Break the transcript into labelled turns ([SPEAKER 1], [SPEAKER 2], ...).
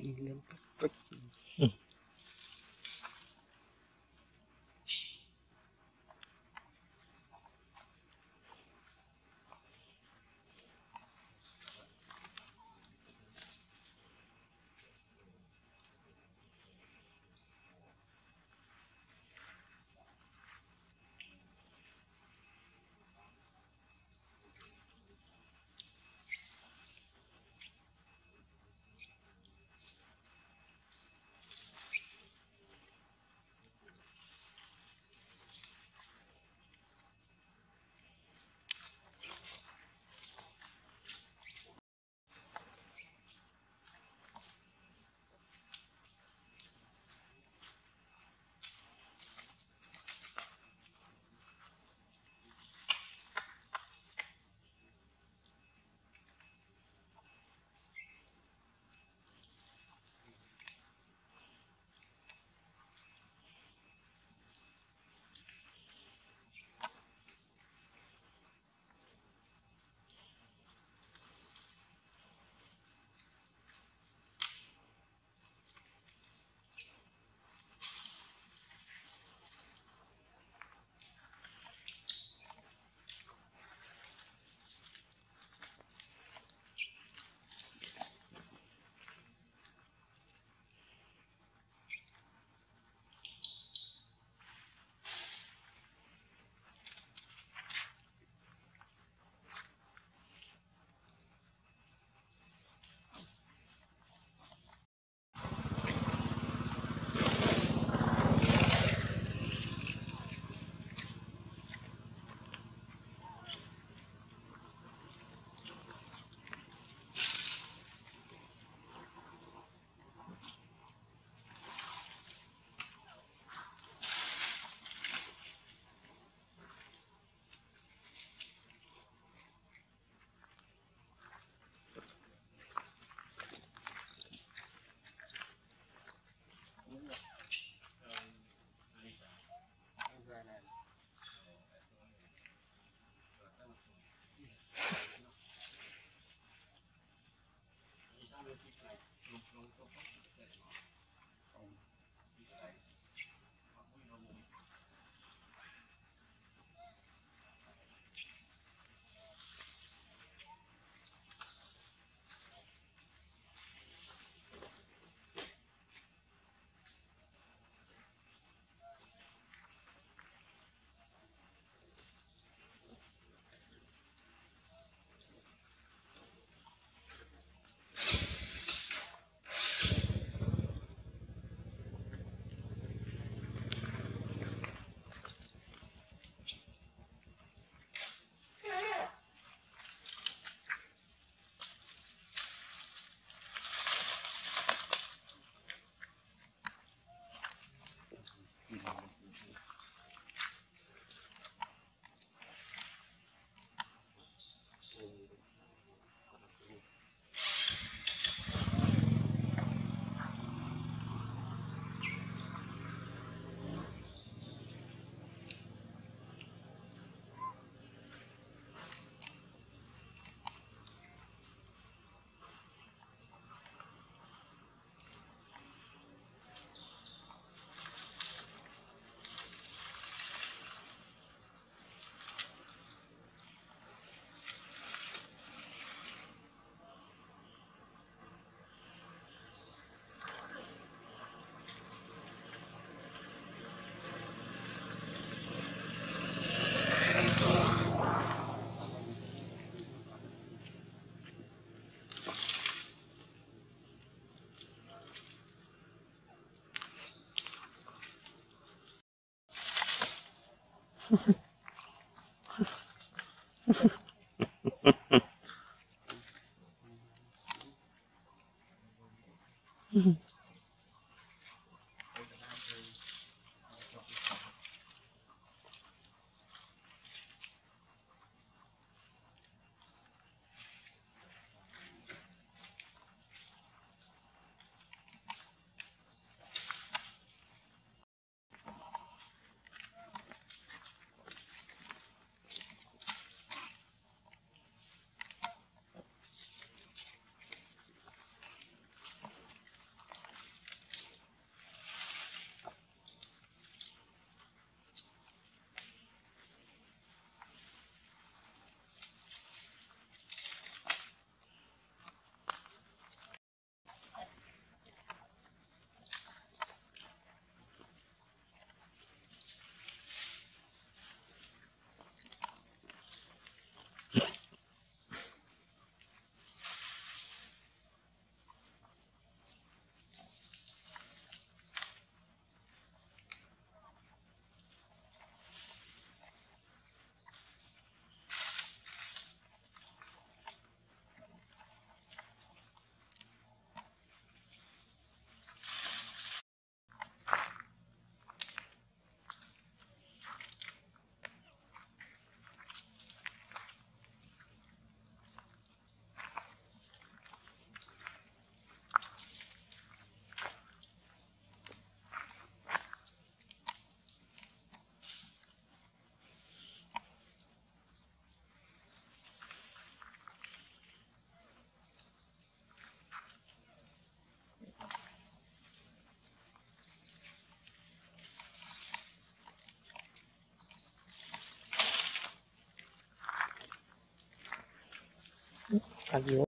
[SPEAKER 1] 你能不能？
[SPEAKER 2] Thank you.
[SPEAKER 3] Mm-hmm.
[SPEAKER 4] 感觉。